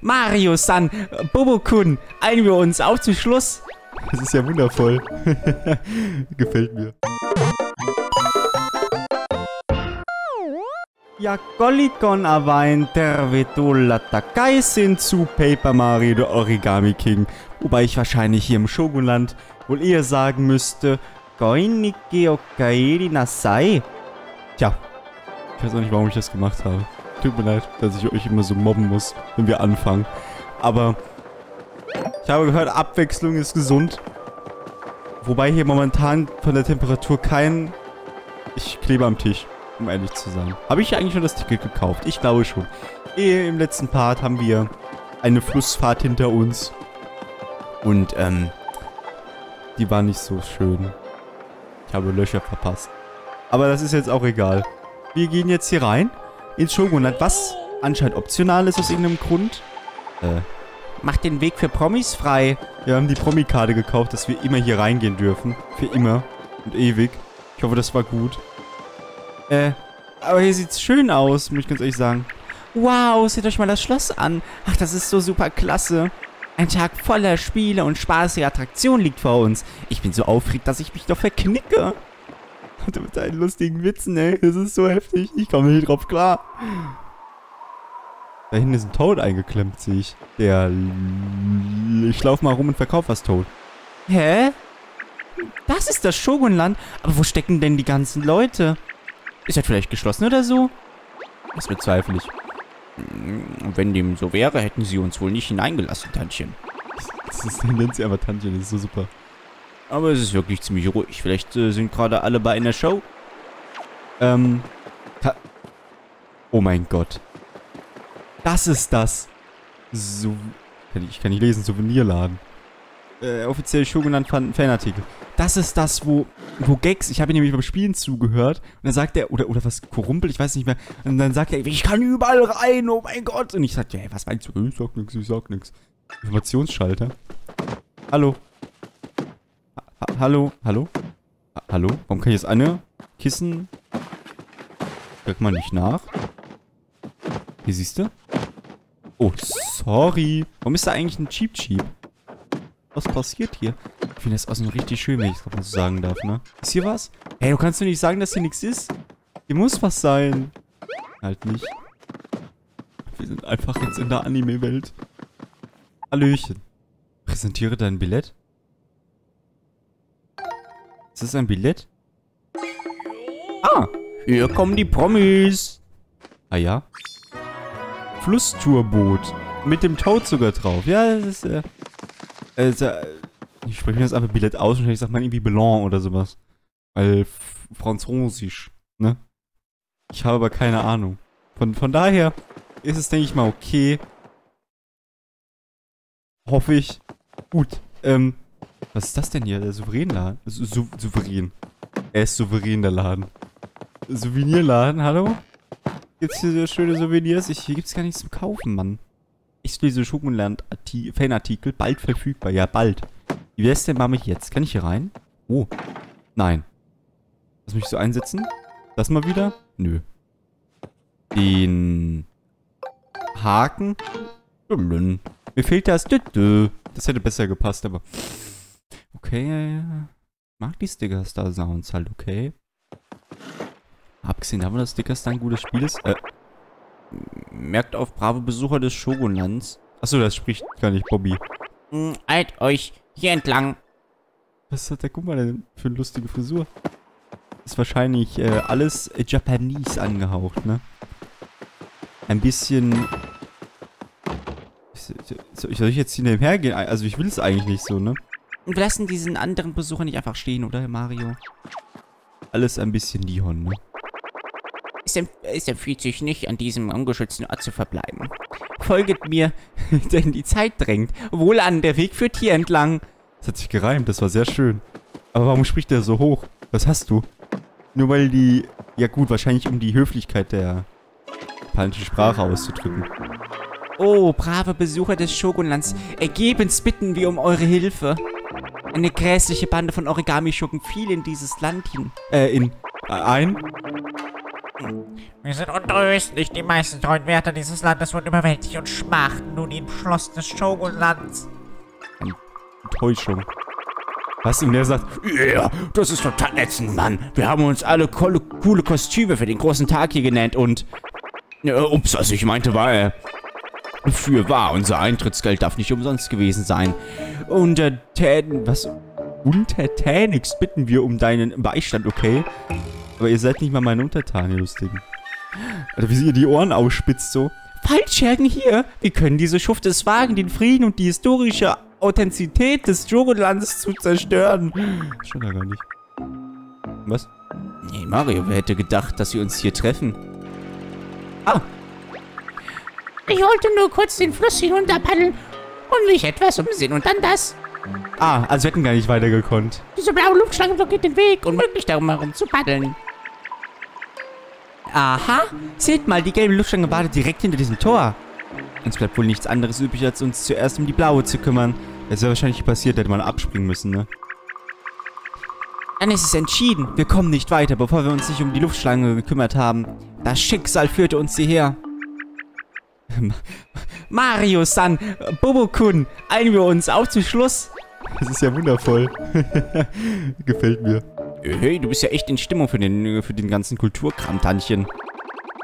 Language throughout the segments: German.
Mario-san, Bobo-kun, eilen wir uns auf zum Schluss. Das ist ja wundervoll. Gefällt mir. Ja, Gollikon avain tervetulla takaisin zu Paper Mario the Origami King. Wobei ich wahrscheinlich hier im Shogunland wohl eher sagen müsste, Goiniki okaeri nasai. Tja, ich weiß auch nicht, warum ich das gemacht habe. Tut mir leid, dass ich euch immer so mobben muss, wenn wir anfangen. Aber ich habe gehört, Abwechslung ist gesund. Wobei hier momentan von der Temperatur kein... Ich klebe am Tisch, um ehrlich zu sein. Habe ich eigentlich schon das Ticket gekauft? Ich glaube schon. Im letzten Part haben wir eine Flussfahrt hinter uns. Und, ähm... Die war nicht so schön. Ich habe Löcher verpasst. Aber das ist jetzt auch egal. Wir gehen jetzt hier rein ins Shogunland, was anscheinend optional ist aus irgendeinem Grund. Äh, Macht den Weg für Promis frei. wir haben die Promi-Karte gekauft, dass wir immer hier reingehen dürfen. Für immer und ewig. Ich hoffe, das war gut. Äh, aber hier sieht's schön aus, muss ich ganz ehrlich sagen. Wow, seht euch mal das Schloss an. Ach, das ist so super klasse. Ein Tag voller Spiele und spaßige Attraktionen liegt vor uns. Ich bin so aufgeregt, dass ich mich doch verknicke. Und mit deinen lustigen Witzen, ey. Das ist so heftig. Ich komme nicht drauf klar. Da hinten ist ein Toad eingeklemmt, sehe ich. Der... Ich lauf mal rum und verkauf was Toad. Hä? Das ist das Shogunland. Aber wo stecken denn die ganzen Leute? Ist das vielleicht geschlossen oder so? Das bezweifle ich. Hm, Wenn dem so wäre, hätten sie uns wohl nicht hineingelassen, Tantchen. Das ist, nennt sie einfach Tantchen, das ist so super. Aber es ist wirklich ziemlich ruhig. Vielleicht äh, sind gerade alle bei einer Show. Ähm... Oh mein Gott. Das ist das. So... Kann ich, ich kann nicht lesen, Souvenirladen. Äh, offiziell Shogunland Fan Fanartikel. Das ist das, wo, wo Gex, ich habe ihm nämlich beim Spielen zugehört, und dann sagt er, oder, oder was, Korumpel, ich weiß nicht mehr, und dann sagt er, ich kann überall rein, oh mein Gott. Und ich sagte, hey, was meinst du? Ich sag nix, ich sag nix. Informationsschalter. Hallo. Ha hallo, hallo? Ha hallo? Warum kann ich jetzt eine Kissen... Guck mal nicht nach. Hier siehst du? Oh, sorry. Warum ist da eigentlich ein Cheap Cheap? Was passiert hier? Ich finde das außen richtig schön, wenn ich es mal so sagen darf, ne? Ist hier was? Hey, du kannst doch nicht sagen, dass hier nichts ist. Hier muss was sein. Halt nicht. Wir sind einfach jetzt in der Anime-Welt. Hallöchen. Präsentiere dein Billett. Ist das ein Billett? Ah, hier kommen die Promis. Ah ja. Flusstourboot. Mit dem Toad sogar drauf. Ja, das ist, äh... so, äh, ich spreche mir das einfach Billett aus. Wahrscheinlich sagt man irgendwie Blanc oder sowas. Weil Französisch, ne? Ich habe aber keine Ahnung. Von, von daher ist es, denke ich mal, okay. Hoffe ich. Gut. Ähm, was ist das denn hier? Der Souveränladen? Sou sou souverän. Er ist souverän, der Laden. Souvenirladen, hallo? Gibt's hier so schöne Souvenirs? Ich, hier gibt's gar nichts zum Kaufen, Mann. Ich lese Schokoland-Fanartikel. Bald verfügbar. Ja, bald. Wie wär's denn mit jetzt? Kann ich hier rein? Oh. Nein. Lass mich so einsetzen. Das mal wieder? Nö. Den Haken? Mir fehlt das. Das hätte besser gepasst, aber... Okay. Mag die Stickers da Sounds halt, okay. Abgesehen davon, dass Stickers da ein gutes Spiel ist. Äh, merkt auf brave Besucher des Shogunlands. Achso, das spricht gar nicht Bobby. Hm, Eilt euch hier entlang. Was hat der Kummer denn für eine lustige Frisur? Ist wahrscheinlich äh, alles äh, Japanese angehaucht, ne? Ein bisschen... So- so- Soll ich jetzt hier nebenher gehen? Also ich will es eigentlich nicht so, ne? Wir lassen diesen anderen Besucher nicht einfach stehen, oder, Mario? Alles ein bisschen Nihon, ne? Es, empf es empfiehlt sich nicht, an diesem ungeschützten Ort zu verbleiben. Folget mir, denn die Zeit drängt. Wohlan, der Weg führt hier entlang. Das hat sich gereimt, das war sehr schön. Aber warum spricht der so hoch? Was hast du? Nur weil die... Ja gut, wahrscheinlich um die Höflichkeit der japanischen Sprache auszudrücken. Oh, brave Besucher des Shogunlands, ergebenst bitten wir um eure Hilfe. Eine grässliche Bande von Origami-Schurken fiel in dieses Land hin. Äh, in... äh, Ein? Wir sind untröstlich. Die meisten treuen Wärter dieses Landes wurden überwältigt und schmachten nun im Schloss des Shogunlands. Enttäuschung. Was ihm der sagt, Ja, yeah, das ist total ätzend, Mann. Wir haben uns alle coole, coole Kostüme für den großen Tag hier genannt und... Äh, ups, was ich meinte war, äh, für wahr, unser Eintrittsgeld darf nicht umsonst gewesen sein. Untertän... Was? untertänigst bitten wir um deinen Beistand, okay? Aber ihr seid nicht mal meine Untertanen, ihr Lustigen. Alter, wie sie ihr die Ohren ausspitzt so. Falschhergen hier! Wir können diese Schufte es wagen, den Frieden und die historische Authentizität des Dschungellandes zu zerstören. Schon gar nicht. Was? Nee, Mario, wer hätte gedacht, dass wir uns hier treffen? Ah. Ich wollte nur kurz den Fluss hinunterpaddeln und mich etwas umsehen und dann das. Ah, also wir hätten gar nicht weitergekonnt. Diese blaue Luftschlange blockiert den Weg, unmöglich darum herum zu paddeln. Aha, seht mal, die gelbe Luftschlange wartet direkt hinter diesem Tor. Uns bleibt wohl nichts anderes übrig, als uns zuerst um die blaue zu kümmern. Das wäre wahrscheinlich passiert, hätte man abspringen müssen, ne? Dann ist es entschieden. Wir kommen nicht weiter, bevor wir uns nicht um die Luftschlange gekümmert haben. Das Schicksal führte uns hierher. Mario-san, Bobo-kun, eilen wir uns auf zum Schluss. Das ist ja wundervoll. Gefällt mir. Hey, du bist ja echt in Stimmung für den, für den ganzen Kulturkram, Tantchen.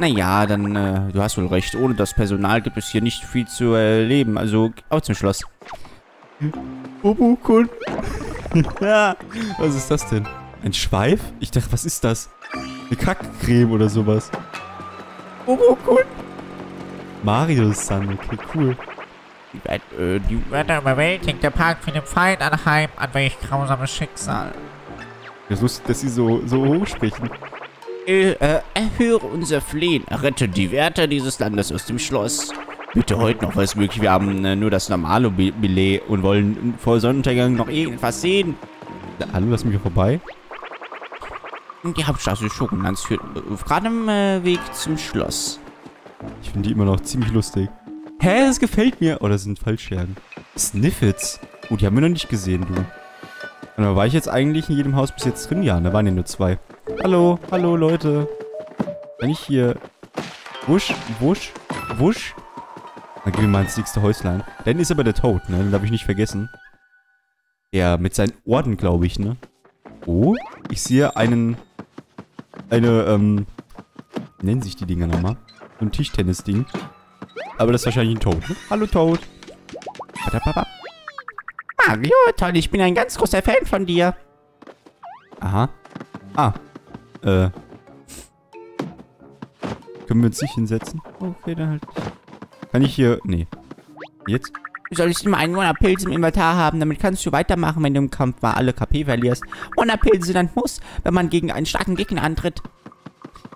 Naja, dann, äh, du hast wohl recht. Ohne das Personal gibt es hier nicht viel zu erleben. Also, auf zum Schloss. Bobo-kun. ja, was ist das denn? Ein Schweif? Ich dachte, was ist das? Eine Kackcreme oder sowas. Bobo-kun. Mario-san, okay, cool. Die, Welt, äh, die Wörter überwältigt. Der Park fiel dem Feind anheim. An welch grausames Schicksal. Das ist lustig, dass sie so, so hoch sprechen. Äh, äh, erhöre unser Flehen. Rette die Wärter dieses Landes aus dem Schloss. Bitte heute noch, was möglich. Wir haben äh, nur das normale Billet und wollen vor Sonnenuntergang noch irgendwas sehen. Hallo, lass mich hier vorbei. Die Hauptstraße Schokolands führt äh, gerade im äh, Weg zum Schloss. Ich finde die immer noch ziemlich lustig. Hä, das gefällt mir. Oh, das sind Fallschergen. Sniffits. Oh, die haben wir noch nicht gesehen, du. Und war ich jetzt eigentlich in jedem Haus bis jetzt drin? Ja, da waren ja nur zwei. Hallo, hallo, Leute. Wenn ich hier... Wusch, wusch, wusch. Dann gehen wir mal ins nächste Häuslein. Dann ist aber der Toad, ne? Den darf ich nicht vergessen. Ja, mit seinen Orden, glaube ich, ne? Oh, ich sehe einen... Eine, ähm... Nennen sich die Dinger nochmal? So ein Tischtennis-Ding. Aber das ist wahrscheinlich ein Toad, ne? Hallo, Toad. Mario, toll, ich bin ein ganz großer Fan von dir. Aha. Ah. Äh. Können wir uns nicht hinsetzen? Okay, dann halt. Kann ich hier... Nee. Jetzt? Du solltest immer einen Monapilz im Inventar haben, damit kannst du weitermachen, wenn du im Kampf mal alle KP verlierst. Monapilze sind ein Muss, wenn man gegen einen starken Gegner antritt.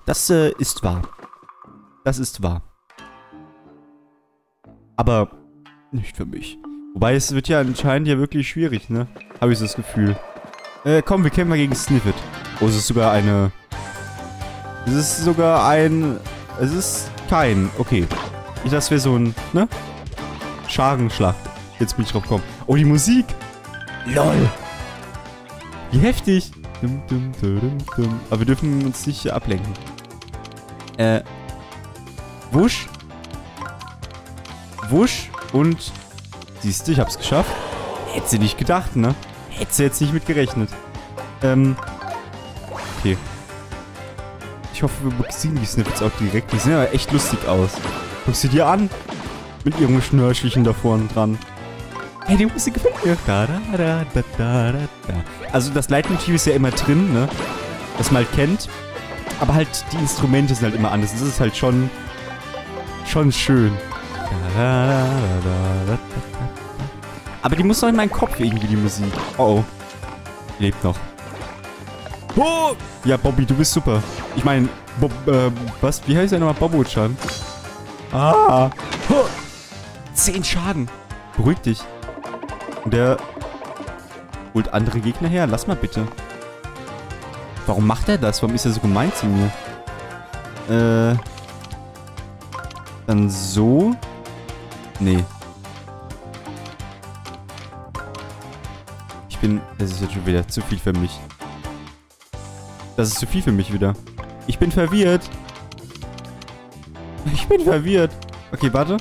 Das äh, ist wahr. Das ist wahr. Aber nicht für mich. Wobei, es wird ja anscheinend ja wirklich schwierig, ne? Habe ich so das Gefühl. Äh, komm, wir kämpfen mal gegen Sniffet. Oh, es ist sogar eine... Es ist sogar ein... Es ist kein... Okay. Ich es wäre so ein... Ne? Scharenschlacht. Jetzt bin ich drauf gekommen. Oh, die Musik! LOL! Wie heftig! Aber wir dürfen uns nicht ablenken. Äh... Wusch. Wusch und... Siehst du, ich hab's geschafft. Hätte sie nicht gedacht, ne? Hätte sie jetzt nicht mit gerechnet. Ähm. Okay. Ich hoffe, wir besiegen die Snippets auch direkt. Die sehen aber echt lustig aus. Guck sie dir an. Mit ihrem Schnörchelchen da vorne dran. Hey, die Musik gefällt mir. Da, da, da. Also das Leitmotiv ist ja immer drin, ne? Das man halt kennt. Aber halt die Instrumente sind halt immer anders. Das ist halt schon... Schon schön. Aber die muss noch in meinen Kopf irgendwie, die Musik. Oh oh. Lebt noch. Oh! Ja, Bobby, du bist super. Ich meine, Bob, äh, was? Wie heißt er nochmal? Bobo-chan. Ah. Oh. Zehn Schaden. Beruhig dich. Und der holt andere Gegner her. Lass mal bitte. Warum macht er das? Warum ist er so gemein zu mir? Äh. Dann so. Nee. Ich bin... Das ist jetzt schon wieder zu viel für mich. Das ist zu viel für mich wieder. Ich bin verwirrt. Ich bin verwirrt. Okay, warte.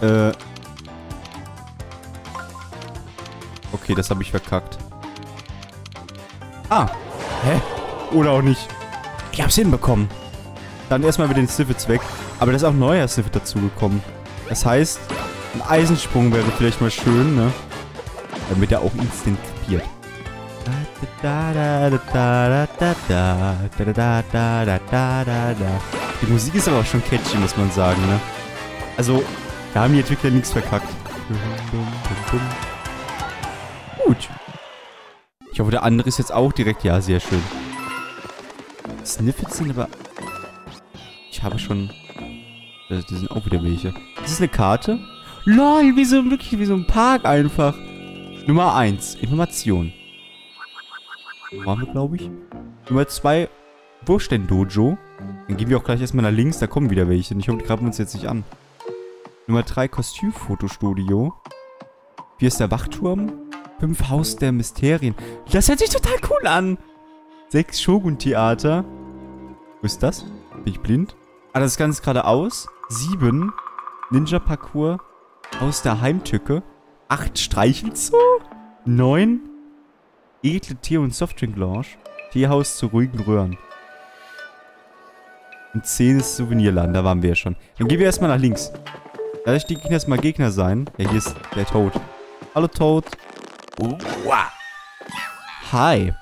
Äh. Okay, das habe ich verkackt. Ah. Hä? Oder auch nicht. Ich hab's hinbekommen. Dann erstmal wieder den Sniffets weg. Aber da ist auch ein neuer Sniffet dazugekommen. Das heißt, ein Eisensprung wäre vielleicht mal schön, ne? Damit er auch instant kapiert. Die Musik ist aber auch schon catchy, muss man sagen, ne? Also, da haben die Entwickler nichts verkackt. Gut. Ich hoffe, der andere ist jetzt auch direkt. Ja, sehr schön. Sniffets sind aber... Ich habe schon... Das sind auch wieder welche. Das ist eine Karte. Lol, wie so, wirklich wie so ein Park einfach. Nummer 1. Information. Waren wir, glaube ich? Nummer 2. Wurstein-Dojo. Dann gehen wir auch gleich erstmal nach links. Da kommen wieder welche. Und ich hoffe, die graben uns jetzt nicht an. Nummer 3. Kostümfotostudio. 4 ist der Wachturm. 5 Haus der Mysterien. Das hört sich total cool an. 6 Shogun-Theater. Wo ist das? Bin ich blind? Ah, das ist ganz geradeaus. 7 Ninja-Parcours. Haus der Heimtücke. 8 Streichelzoo. 9 Edle Tee- und Softdrink-Lounge. Teehaus zu ruhigen Röhren. Und 10 ist Souvenirladen, da waren wir ja schon. Dann gehen wir erstmal nach links. Da die Gegner erstmal Gegner sein. Ja, hier ist der Toad. Hallo Toad. Hi.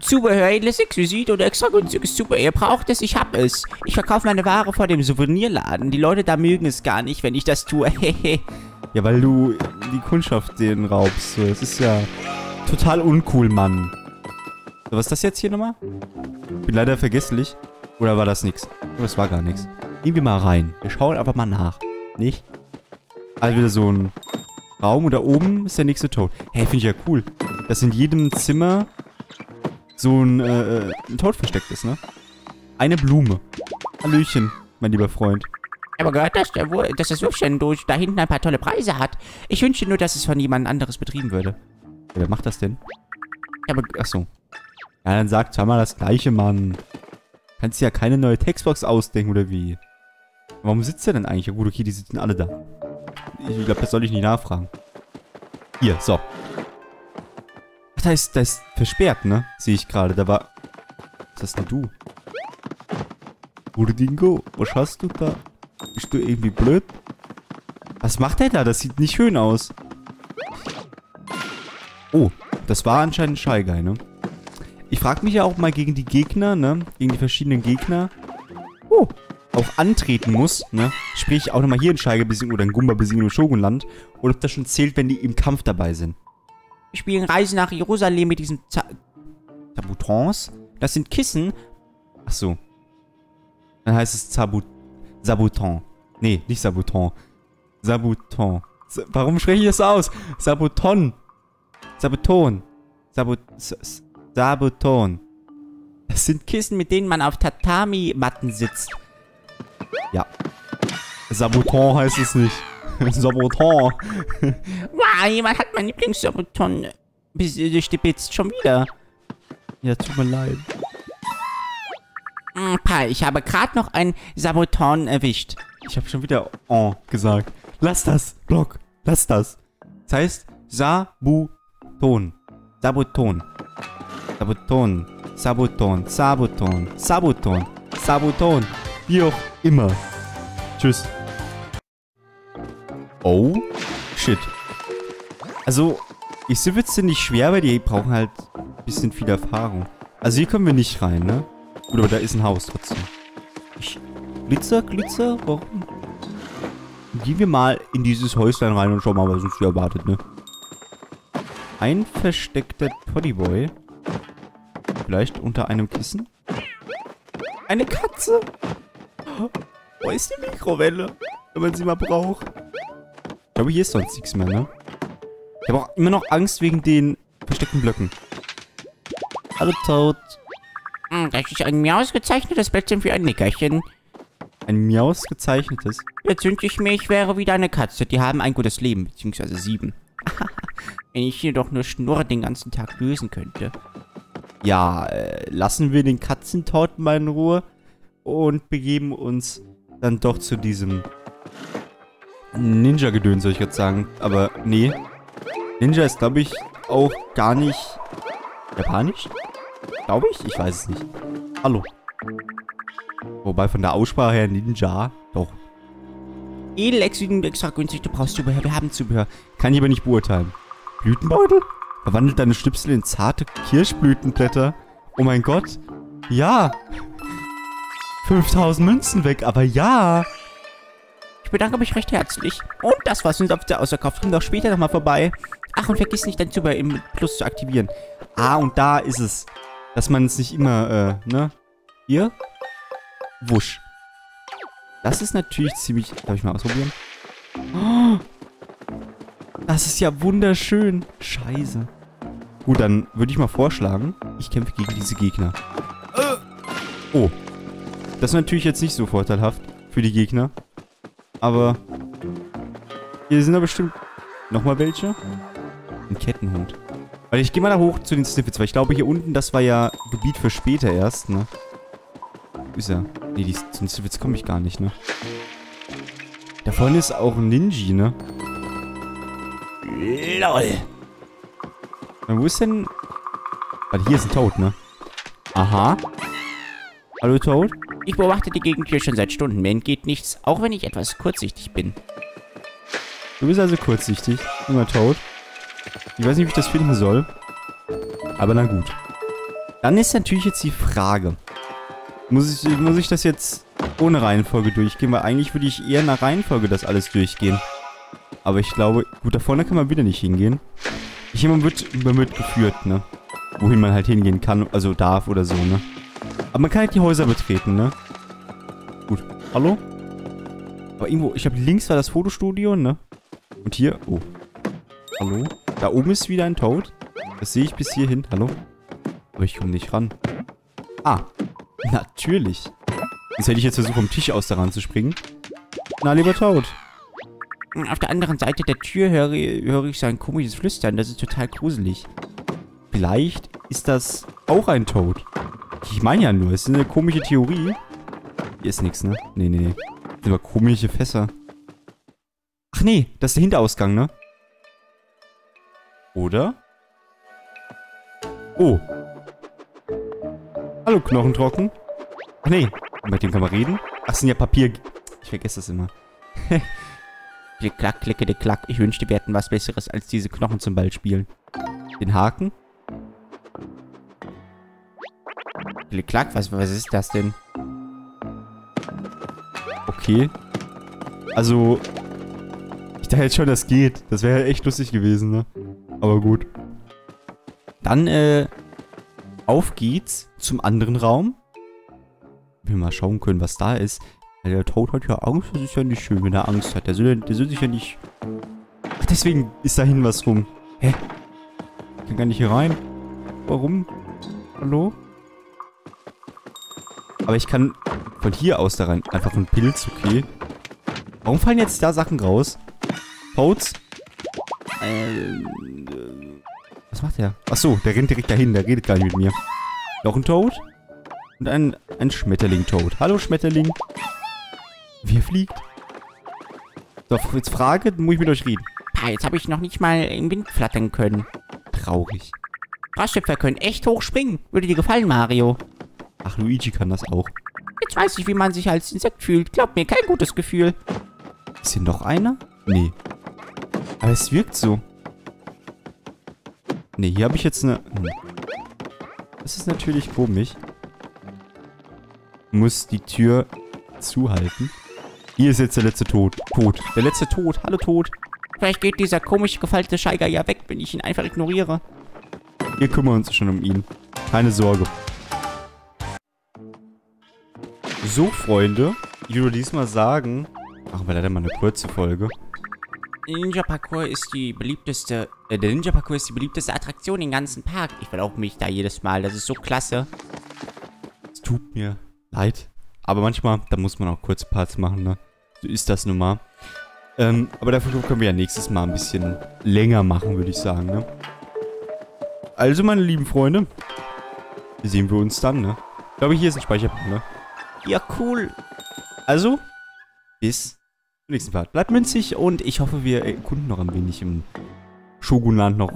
Zubehör, edles Exquisit oder extra günstiges Zubehör. Ihr braucht es, ich hab es. Ich verkaufe meine Ware vor dem Souvenirladen. Die Leute da mögen es gar nicht, wenn ich das tue. Ja, weil du die Kundschaft denen raubst. Das ist ja total uncool, Mann. So, was ist das jetzt hier nochmal? Bin leider vergesslich. Oder war das nix? Das war gar nichts. Gehen wir mal rein. Wir schauen einfach mal nach. Nicht? Also wieder so ein Raum und da oben ist der nächste Tod. Hey, finde ich ja cool. Dass in jedem Zimmer so ein, äh, ein Tod versteckt ist, ne? Eine Blume. Hallöchen, mein lieber Freund. Ich habe gehört, dass, der, dass das Würfchen durch da hinten ein paar tolle Preise hat. Ich wünsche nur, dass es von jemand anderes betrieben würde. Ja, wer macht das denn? Ich habe Achso. Ja, dann sagt zweimal das gleiche, Mann. Kannst dir ja keine neue Textbox ausdenken, oder wie? Warum sitzt der denn eigentlich? Ja gut, okay, die sitzen alle da. Ich glaube, das soll ich nicht nachfragen. Hier, so. Ach, da ist, da ist versperrt, ne? Sehe ich gerade. Da war... Was hast denn du? Urdingo, was hast du da? Bist du irgendwie blöd? Was macht der da? Das sieht nicht schön aus. Oh, das war anscheinend Shy Guy, ne? Ich frage mich ja auch mal gegen die Gegner, ne? Gegen die verschiedenen Gegner. Oh, auch antreten muss, ne? Sprich, auch nochmal hier einen Guy besiegen oder einen Gumba besiegen im Shogunland. Oder ob das schon zählt, wenn die im Kampf dabei sind. Wir spielen Reise nach Jerusalem mit Za Tabutons. Das sind Kissen. Ach so. Dann heißt es Zabut Sabuton. Nee, nicht Sabuton. Sabuton. Sa Warum spreche ich das aus? Sabuton. Sabuton. Sabut S S Sabuton. Das sind Kissen, mit denen man auf Tatami-Matten sitzt. Ja. Sabuton heißt es nicht. Sabuton. Wow, jemand hat mein Lieblingssabuton gestibitzt. Schon wieder. Ja, tut mir leid. Mm, Pai, ich habe gerade noch ein Sabuton erwischt. Ich habe schon wieder oh gesagt. Lass das, Block. Lass das. Das heißt Sabuton. Sabuton. Sabuton. Sabuton. Sabuton. Sabuton. Sabuton. Wie auch immer. Tschüss. Oh. Shit. Also, ich so wird's nicht schwer, weil die brauchen halt ein bisschen viel Erfahrung. Also hier kommen wir nicht rein, ne? Gut, aber da ist ein Haus trotzdem. Ich, Glitzer, Glitzer, warum? Gehen wir mal in dieses Häuslein rein und schauen mal, was uns hier erwartet, ne? Ein versteckter Toddyboy. Vielleicht unter einem Kissen? Eine Katze? Wo ist die Mikrowelle? Wenn man sie mal braucht. Ich glaube, hier ist sonst nichts mehr, ne? Ich habe auch immer noch Angst wegen den versteckten Blöcken. Hallo, Toad. Mm, Das ist ein mir ausgezeichnetes Plätzchen für ein Nickerchen. Ein Miaus gezeichnetes. Jetzt wünsche ich mir, ich wäre wieder eine Katze. Die haben ein gutes Leben, beziehungsweise sieben. Wenn ich hier doch nur Schnurr den ganzen Tag lösen könnte. ja, äh, lassen wir den Katzentorten mal in Ruhe und begeben uns dann doch zu diesem Ninja-Gedöns, soll ich jetzt sagen. Aber nee. Ninja ist, glaube ich, auch gar nicht japanisch. Glaube ich? Ich weiß es nicht. Hallo. Wobei von der Aussprache her Ninja. Doch. Edelex sind extra günstig, du brauchst Zubehör, wir haben Zubehör. Kann ich aber nicht beurteilen. Blütenbeutel? Verwandelt deine Schnipsel in zarte Kirschblütenblätter? Oh mein Gott. Ja. 5000 Münzen weg, aber ja. Ich bedanke mich recht herzlich. Und das war's uns auf der Außerkauf. Komm doch später nochmal vorbei. Ach, und vergiss nicht, dein Zubehör im Plus zu aktivieren. Ah, und da ist es. Dass man es nicht immer, äh, ne? Hier? Wusch. Das ist natürlich ziemlich... Darf ich mal ausprobieren? Oh, das ist ja wunderschön. Scheiße. Gut, dann würde ich mal vorschlagen, ich kämpfe gegen diese Gegner. Oh. Das ist natürlich jetzt nicht so vorteilhaft für die Gegner. Aber hier sind da bestimmt nochmal welche. Ein Kettenhund. Weil ich gehe mal da hoch zu den Snippets, weil ich glaube hier unten, das war ja Gebiet für später erst, ne? Wo ist er? Nee, die, zu den Snippets komme ich gar nicht, ne? Da vorne ist auch ein Ninja, ne? LOL. Na, wo ist denn... Warte, hier ist ein Toad, ne? Aha. Hallo, Toad? Ich beobachte die Gegend hier schon seit Stunden. Mir entgeht nichts, auch wenn ich etwas kurzsichtig bin. Du bist also kurzsichtig, junger Toad. Ich weiß nicht, wie ich das finden soll. Aber na gut. Dann ist natürlich jetzt die Frage. Muss ich, muss ich das jetzt ohne Reihenfolge durchgehen? Weil eigentlich würde ich eher nach Reihenfolge das alles durchgehen. Aber ich glaube, gut, da vorne kann man wieder nicht hingehen. Ich immer wird, man wird geführt, ne? Wohin man halt hingehen kann, also darf oder so, ne? Aber man kann halt die Häuser betreten, ne? Gut. Hallo? Aber irgendwo, ich glaube, links war das Fotostudio, ne? Und hier, oh. Hallo? Da oben ist wieder ein Toad. Das sehe ich bis hierhin. Hallo? Aber ich komme nicht ran. Ah. Natürlich. Sonst hätte ich jetzt versucht, vom Tisch aus daran zu springen. Na, lieber Toad. Auf der anderen Seite der Tür höre, höre ich so ein komisches Flüstern. Das ist total gruselig. Vielleicht ist das auch ein Toad. Ich meine ja nur, es ist eine komische Theorie. Hier ist nichts, ne? Nee, nee, nee. Das sind aber komische Fässer. Ach nee, das ist der Hinterausgang, ne? Oder? Oh. Hallo, Knochentrocken. Ach nee, mit dem kann man reden. Ach, sind ja Papier... Ich vergesse das immer. Klack, klicke, klack. Ich wünschte, wir hätten was Besseres als diese Knochen zum Ball spielen. Den Haken? Klick, klack, was, was ist das denn? Okay. Also, ich dachte jetzt schon, das geht. Das wäre echt lustig gewesen, ne? Aber gut. Dann, äh, auf geht's zum anderen Raum. Wir mal schauen können, was da ist. Der Toad hat ja Angst. Das ist ja nicht schön, wenn er Angst hat. Der soll, der soll sich ja nicht... Ach, deswegen ist da hinten was rum. Hä? Ich kann gar nicht hier rein. Warum? Hallo? Aber ich kann von hier aus da rein. Einfach ein Pilz, okay. Warum fallen jetzt da Sachen raus? Toads? Ähm, äh, was macht der? Achso, der rennt direkt dahin. Der redet gar nicht mit mir. Noch ein Toad? Und ein, ein Schmetterling-Toad. Hallo, Schmetterling. Wer fliegt? So, jetzt Frage, muss ich mit euch reden. Pa, jetzt habe ich noch nicht mal im Wind flattern können. Traurig. Grasschöpfer können echt hoch springen. Würde dir gefallen, Mario. Ach, Luigi kann das auch. Jetzt weiß ich, wie man sich als Insekt fühlt. Glaub mir, kein gutes Gefühl. Ist hier noch einer? Nee. Aber es wirkt so. Nee, hier habe ich jetzt eine... Hm. Das ist natürlich komisch. Muss die Tür zuhalten. Hier ist jetzt der letzte Tod. Tod. Der letzte Tod. Hallo, Tod. Vielleicht geht dieser komisch gefaltete Scheiger ja weg, wenn ich ihn einfach ignoriere. Wir kümmern uns schon um ihn. Keine Sorge. So, Freunde. Ich würde diesmal sagen... Machen wir leider mal eine kurze Folge. Ninja Parkour ist die beliebteste, äh, der Ninja Parkour ist die beliebteste Attraktion im ganzen Park. Ich verlaufe mich da jedes Mal. Das ist so klasse. Es tut mir leid. Aber manchmal, da muss man auch kurze Parts machen, ne? So ist das nun mal. Ähm, aber dafür können wir ja nächstes Mal ein bisschen länger machen, würde ich sagen, ne? Also, meine lieben Freunde, sehen wir uns dann, ne? Ich glaube, hier ist ein Speicherpunkt, ne? Ja, cool. Also, bis zum nächsten Part. Bleibt münzig und ich hoffe, wir erkunden noch ein wenig im Shogunland noch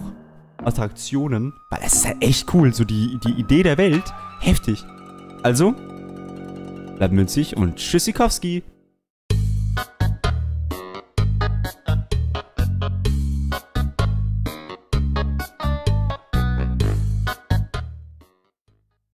Attraktionen. Weil es ist halt echt cool, so die, die Idee der Welt. Heftig. Also, bleibt münzig und Tschüssikowski.